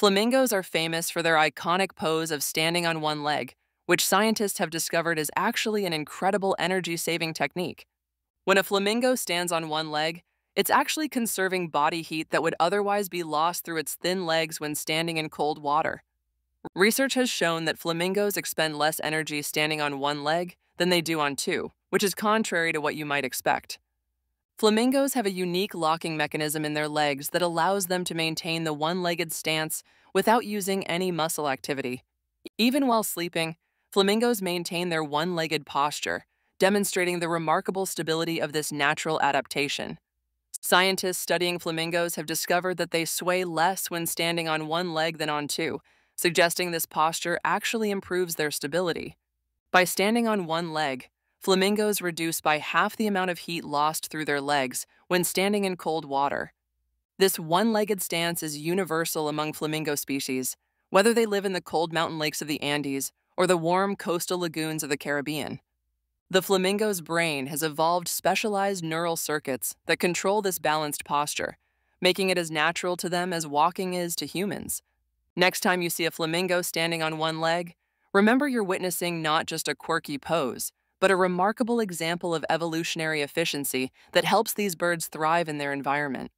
Flamingos are famous for their iconic pose of standing on one leg, which scientists have discovered is actually an incredible energy saving technique. When a flamingo stands on one leg, it's actually conserving body heat that would otherwise be lost through its thin legs when standing in cold water. Research has shown that flamingos expend less energy standing on one leg than they do on two, which is contrary to what you might expect. Flamingos have a unique locking mechanism in their legs that allows them to maintain the one legged stance without using any muscle activity. Even while sleeping, flamingos maintain their one legged posture, demonstrating the remarkable stability of this natural adaptation. Scientists studying flamingos have discovered that they sway less when standing on one leg than on two, suggesting this posture actually improves their stability. By standing on one leg, flamingos reduce by half the amount of heat lost through their legs when standing in cold water. This one legged stance is universal among flamingo species, whether they live in the cold mountain lakes of the Andes or the warm coastal lagoons of the Caribbean. The flamingo's brain has evolved specialized neural circuits that control this balanced posture, making it as natural to them as walking is to humans. Next time you see a flamingo standing on one leg, remember you're witnessing not just a quirky pose, but a remarkable example of evolutionary efficiency that helps these birds thrive in their environment.